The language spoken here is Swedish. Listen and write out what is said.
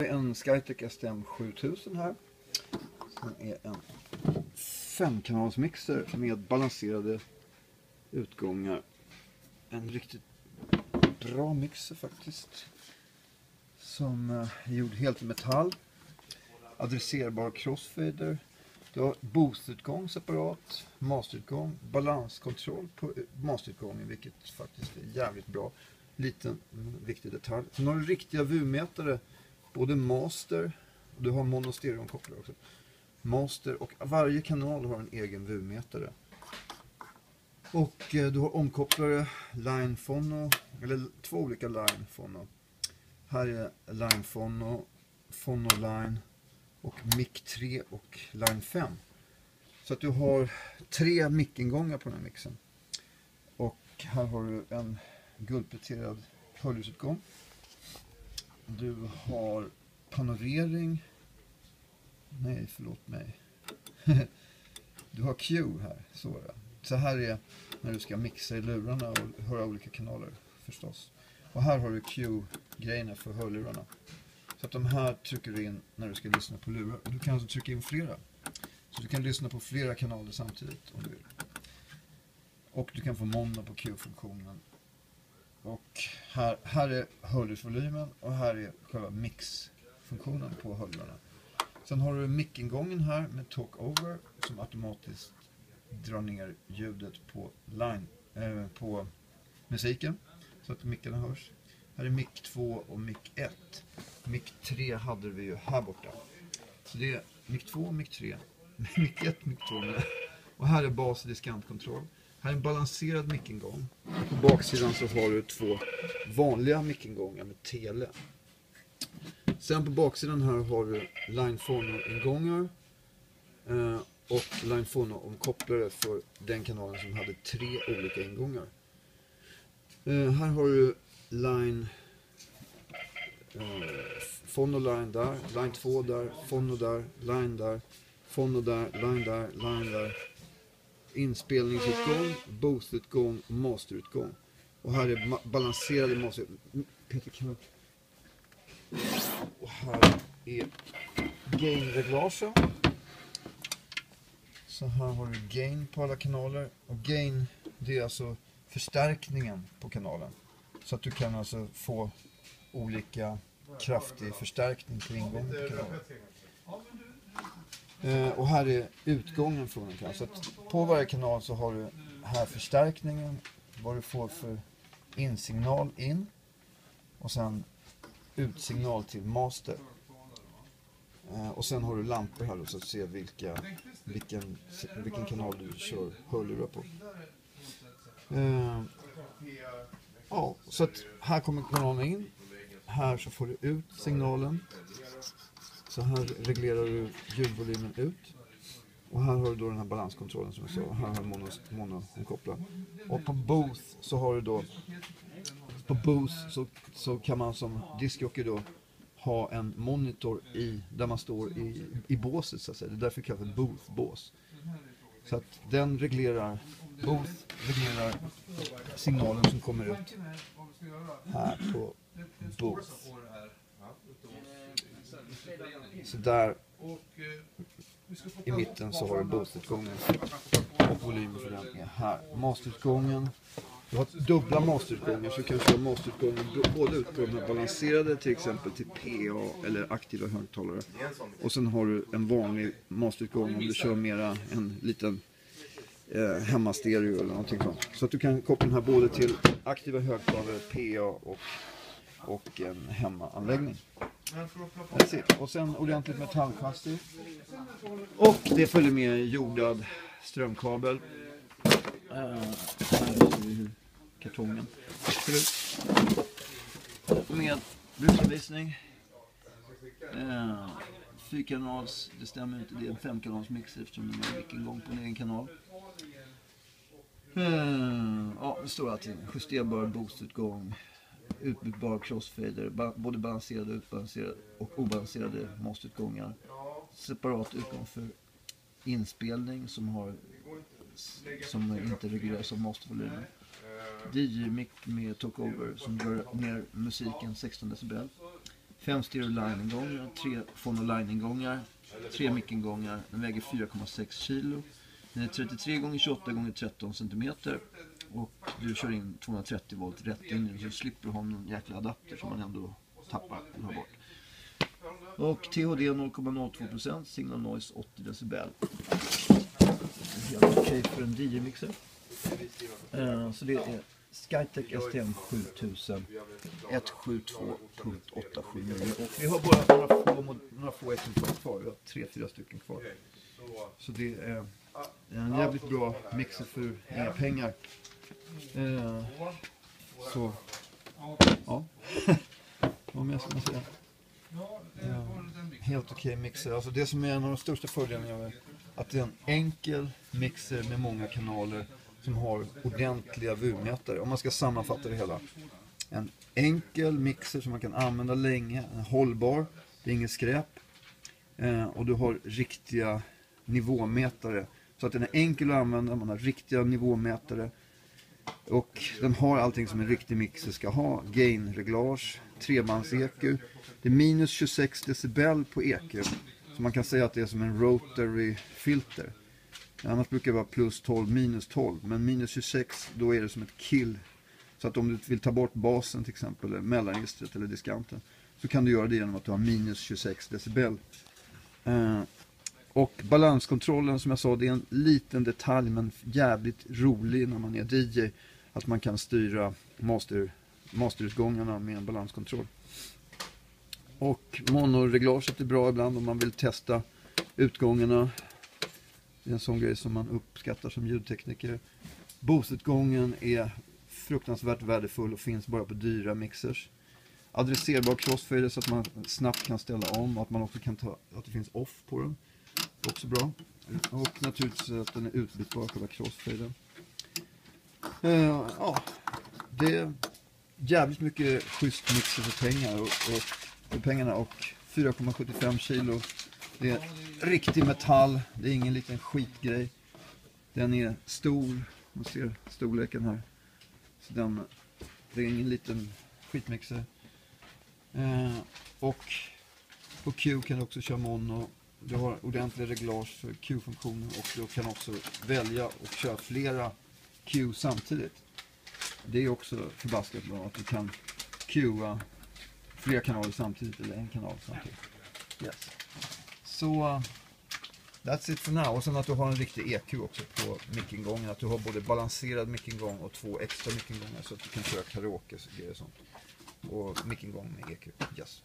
Vi en tycker STM 7000 här. Som är en femkanalsmixer med balanserade utgångar. En riktigt bra mixer faktiskt. Som eh, är gjord helt i metall. Adresserbar crossfader. Du har boostutgång separat, masterutgång, balanskontroll på eh, masterutgången vilket faktiskt är jävligt bra. Liten mm, viktig detalj. Sen har du riktiga VU-mätare, både master och du har monostereonkopplare också. Master och varje kanal har en egen VU-mätare. Och eh, du har omkopplare, line phono, eller två olika line phono. Här är line phono, phono line och mic 3 och line 5. Så att du har tre mickingångar på den här mixen. Och här har du en guldpläterad hörlursutgång. Du har panorering. Nej, förlåt mig. du har Q här, så är det. Så här är när du ska mixa i lurarna och höra olika kanaler förstås. Och här har du Q-grejerna för hörlurarna. Så att de här trycker du in när du ska lyssna på lurar. Och du kan alltså trycka in flera. Så du kan lyssna på flera kanaler samtidigt om du vill. Och du kan få mono på Q-funktionen. Och här, här är hörlursvolymen och här är själva mixfunktionen på hörlurarna. Sen har du mickingången här med talk-over som automatiskt drar ner ljudet på, line, äh, på musiken så att mickarna hörs. Här är mick 2 och mick 1. Mick 3 hade vi ju här borta. Så det är mick 2 och mick 3. mick 1, mick 2. Och här är bas och diskantkontroll. Här är en balanserad mickingång. På baksidan så har du två vanliga mickingångar med tele. Sen på baksidan här har du line ingångar eh, och line omkopplare för den kanalen som hade tre olika ingångar. Eh, här har du line eh, Fono line där, line 2 där, fono där, line där, fono där, line där, line där. Inspelningsutgång, boostutgång och masterutgång. Och här är balanserade master... Peter kan Och här är gain-reglagen. Så här har du gain på alla kanaler. Och gain, det är alltså förstärkningen på kanalen. Så att du kan alltså få olika kraftig förstärkning på ingången på kanalen. Eh, och här är utgången från en kanal. Så att på varje kanal så har du här förstärkningen, vad du får för insignal in och sen utsignal till master. Eh, och sen har du lampor här då, så att se vilka, vilken, vilken kanal du kör hörlurar på. Eh, Ja, så att här kommer kanalen in. Här så får du ut signalen. Så här reglerar du ljudvolymen ut. Och här har du då den här balanskontrollen som jag sa. Här har du mono, mono Och på booth så har du då på booth så, så kan man som diskjockey då ha en monitor i, där man står i, i båset så att säga. Det är därför det kallas booth-bås. Så att den reglerar Booth reglerar signalen som kommer ut här på Booth. Så där i mitten så har du Booth-utgången och volymen för den är här. Masterutgången du har dubbla masterutgångar så du kan köra masterutgången både ut på de här balanserade till exempel till PA eller aktiva högtalare. Och sen har du en vanlig masterutgång om du kör mera en liten eh, hemmastereo eller någonting sånt. Så att du kan koppla den här både till aktiva högtalare, PA och, och en hemmaanläggning. Och sen ordentligt metallchassi. Och det följer med jordad strömkabel. Eh, här ser vi hur kartongen ser ut. Med bruksanvisning. Eh, fyrkanals, det stämmer inte, det är en femkanalsmixer eftersom den är vilken gång på en egen kanal. Eh, ja, det står allting. Justerbar boostutgång, Utbytbara crossfader, både balanserade utbalanserade och obalanserade masterutgångar. Separat utgång för inspelning som har som inte regleras av mastervolymen. DJ-mic med talkover som drar ner musiken 16 decibel. Fem stereo line-ingångar, tre phono line-ingångar, tre mic-ingångar. Den väger 4,6 kilo. Den är 33 x 28 x 13 cm. Och du kör in 230 volt rätt in i den så du slipper ha någon jäkla adapter som man ändå tappar eller har bort. Och THD 0,02%, signal noise 80 decibel. Helt okej okay för en DJ-mixer. Eh, så det är Skytech STM 7000 172.879 och vi har bara några få, några få exemplar kvar. Vi har tre, fyra stycken kvar. Så det är en jävligt bra mixer för inga pengar. Uh, så, ja. Vad mer ska man säga? Helt okej okay mixer. Alltså det som är en av de största fördelarna är att det är en enkel mixer med många kanaler som har ordentliga VU-mätare. Om man ska sammanfatta det hela. En enkel mixer som man kan använda länge, en hållbar, det är inget skräp. Eh, och du har riktiga nivåmätare. Så att den är enkel att använda, man har riktiga nivåmätare. Och den har allting som en riktig mixer ska ha. Gain-reglage, trebands-EQ. Det är minus 26 decibel på EQ. Så man kan säga att det är som en rotary filter. Annars brukar det vara plus 12, minus 12. Men minus 26, då är det som ett kill. Så att om du vill ta bort basen till exempel, eller mellanregistret eller diskanten. Så kan du göra det genom att du har minus 26 decibel. Eh, och balanskontrollen som jag sa, det är en liten detalj men jävligt rolig när man är DJ. Att man kan styra master, masterutgångarna med en balanskontroll. Och monoreglaget är bra ibland om man vill testa utgångarna. Det är en sån grej som man uppskattar som ljudtekniker. Boostutgången är fruktansvärt värdefull och finns bara på dyra mixers. Adresserbar crossfader så att man snabbt kan ställa om och att man också kan ta, att det finns off på den. Också bra. Och naturligtvis att den är utbytbar, själva crossfaden. Uh, eh, ja, det är jävligt mycket schysst mixer för pengar och, och för pengarna och 4,75 kilo. Det är riktig metall, det är ingen liten skitgrej. Den är stor, man ser storleken här. Så den, det är ingen liten skitmixer. Eh, och på Q kan du också köra mono. Du har ordentlig reglage för Q-funktionen och du kan också välja och köra flera Q samtidigt. Det är också förbaskat bra att du kan Qa flera kanaler samtidigt eller en kanal samtidigt. Yes. Så uh, that's it for now. Och sen att du har en riktig EQ också på mickingången. Att du har både balanserad mickingång och två extra mickingångar så att du kan köra karaoke och grejer och sånt. Och mickingång med EQ. Yes.